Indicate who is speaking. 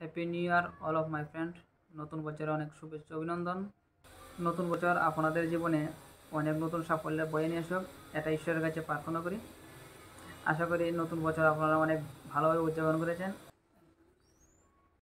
Speaker 1: Happy new year all of my friend নতুন বছরে অনেক শুভেচ্ছা, অভিনন্দন। নতুন বছর আপনাদের জীবনে অনেক নতুন সাফল্য বয়ে নিয়ে আসুক, এটা ঈশ্বরের কাছে প্রার্থনা করি। আশা করি নতুন বছর আপনারা অনেক ভালোভাবে উদযাপন করেছেন।